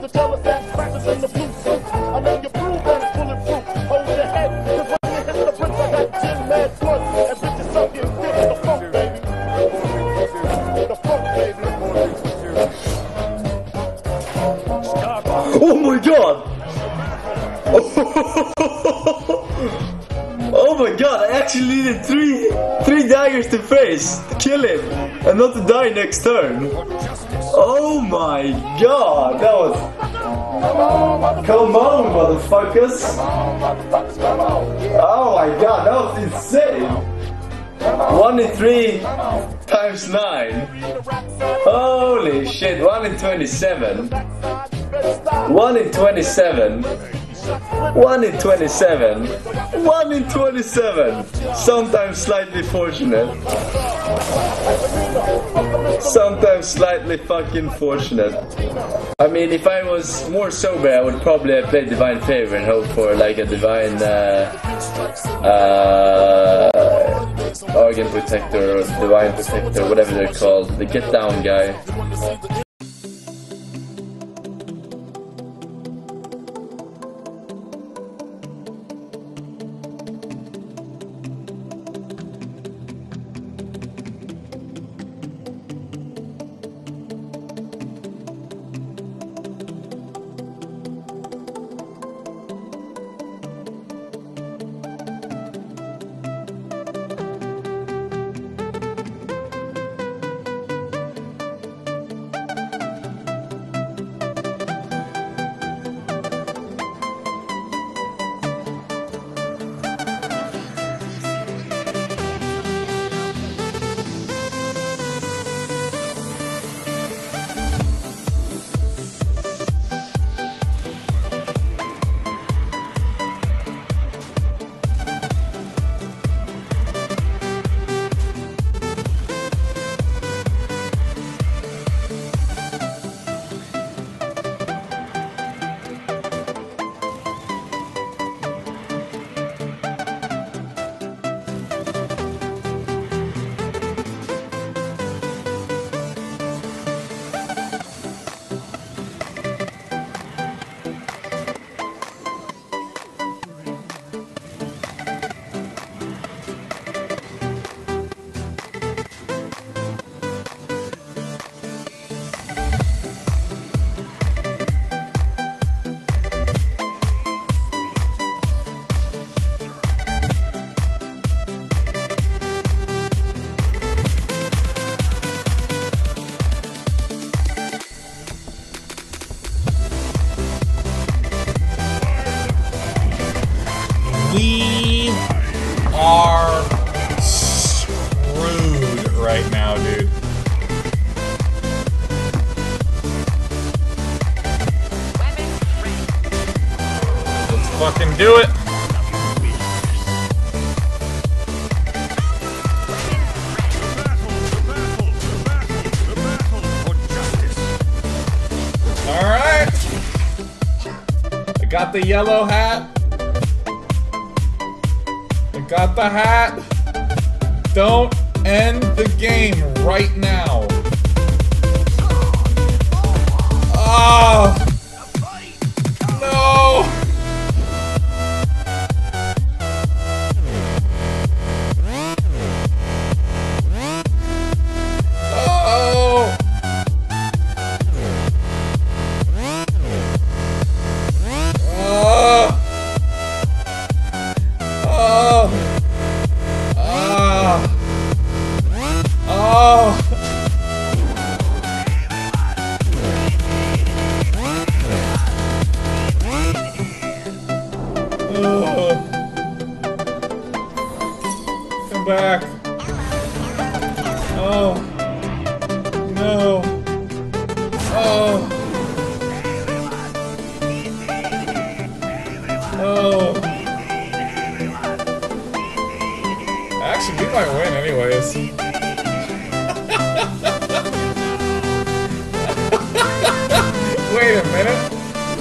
Oh my god! Oh my god, I actually needed three three daggers to face to kill him and not to die next turn. Oh my god, that was Come on motherfuckers! Oh my god, that was insane! One in three times nine. Holy shit, one in twenty-seven. One in twenty-seven. One in 27. One in 27. Sometimes slightly fortunate. Sometimes slightly fucking fortunate. I mean, if I was more sober, I would probably have played Divine Favor and hope for like a Divine uh, uh, Argent Protector or Divine Protector, whatever they're called. The Get Down guy. We are screwed right now, dude. Let's fucking do it. All right. I got the yellow hat. Got the hat. Don't end the game right now. Oh. Come back. Oh. No. Oh. Oh. Actually, we might win anyways. Wait a minute.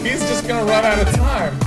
He's just gonna run out of time.